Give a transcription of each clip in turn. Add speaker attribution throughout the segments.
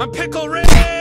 Speaker 1: I'm Pickle Rick!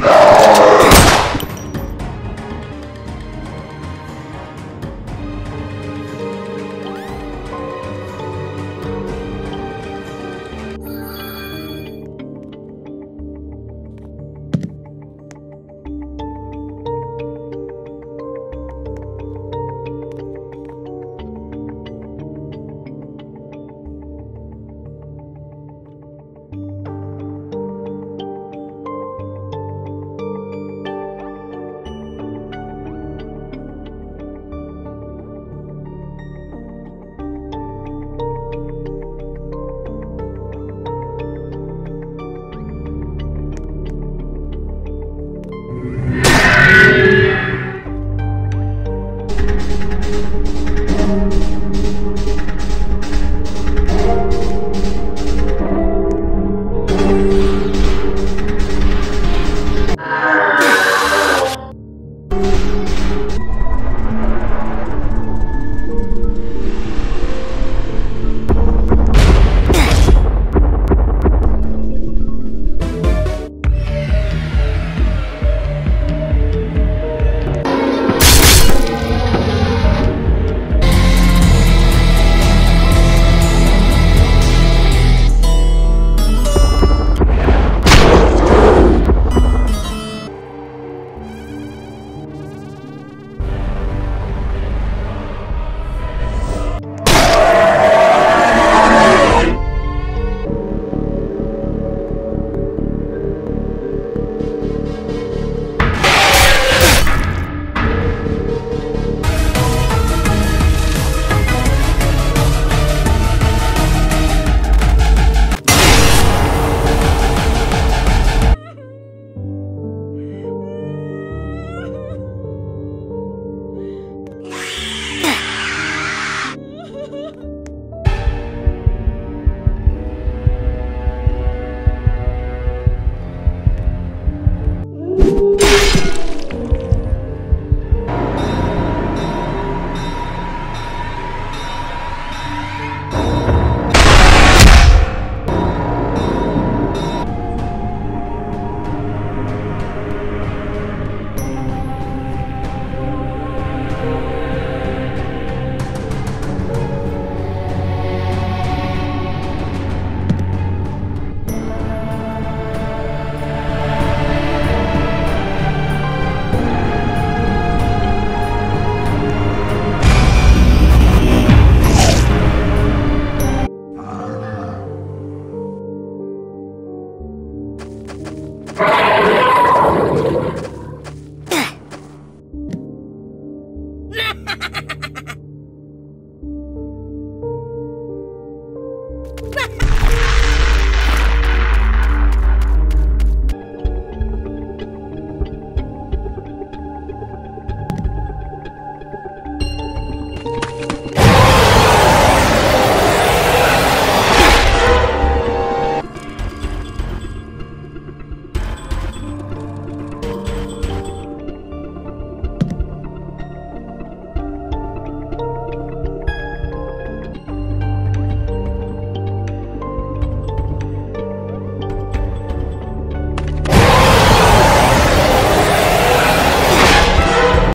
Speaker 1: No!